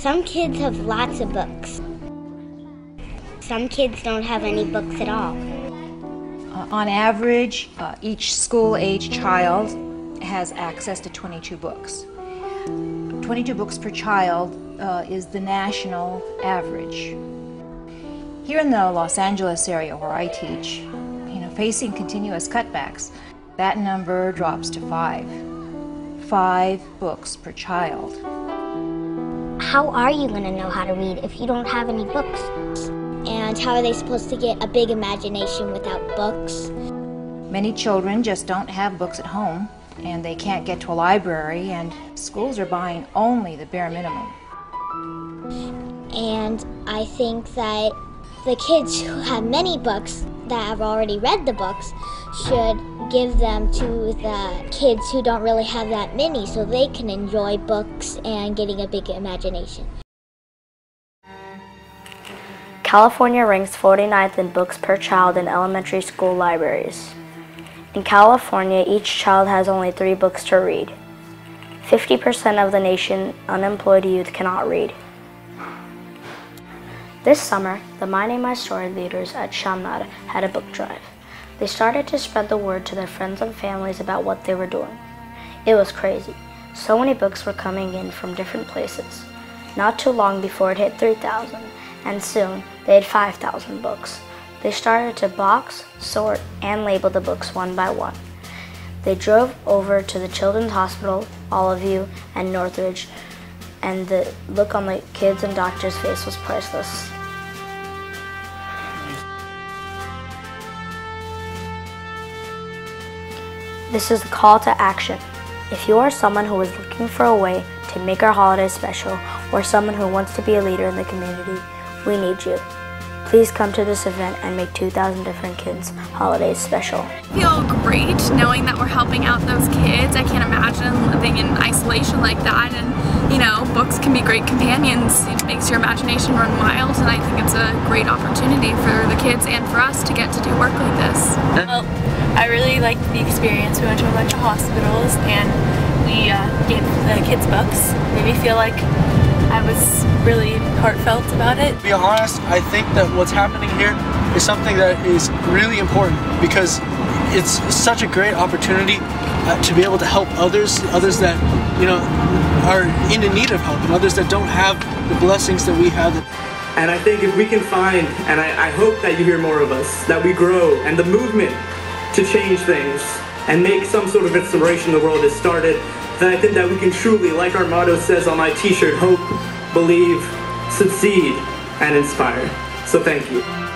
Some kids have lots of books. Some kids don't have any books at all. Uh, on average, uh, each school age child has access to 22 books. 22 books per child uh, is the national average. Here in the Los Angeles area where I teach, you know, facing continuous cutbacks, that number drops to five. Five books per child. How are you going to know how to read if you don't have any books? And how are they supposed to get a big imagination without books? Many children just don't have books at home and they can't get to a library, and schools are buying only the bare minimum. And I think that the kids who have many books that have already read the books should give them to the kids who don't really have that many so they can enjoy books and getting a big imagination. California ranks 49th in books per child in elementary school libraries. In California, each child has only three books to read. 50% of the nation unemployed youth cannot read. This summer, the My Name My Story leaders at Chaminade had a book drive. They started to spread the word to their friends and families about what they were doing. It was crazy. So many books were coming in from different places. Not too long before it hit 3,000, and soon they had 5,000 books. They started to box, sort, and label the books one by one. They drove over to the Children's Hospital, Olive View, and Northridge, and the look on the kids' and doctors' face was priceless. This is the call to action. If you are someone who is looking for a way to make our holidays special, or someone who wants to be a leader in the community, we need you. Please come to this event and make 2,000 different kids' holidays special. I feel great knowing that we're helping out those kids. I can't imagine living in isolation like that and you know, books can be great companions. It makes your imagination run wild and I think it's a great opportunity for the kids and for us to get to do work like this. Well, I really liked the experience. We went to a bunch of hospitals and we uh, gave the kids books. Made me feel like I was really heartfelt about it. To be honest, I think that what's happening here is something that is really important because it's such a great opportunity uh, to be able to help others, others that you know are in need of help, and others that don't have the blessings that we have. And I think if we can find, and I, I hope that you hear more of us, that we grow, and the movement to change things and make some sort of inspiration in the world has started, and I think that we can truly, like our motto says on my t-shirt, hope, believe, succeed, and inspire. So thank you.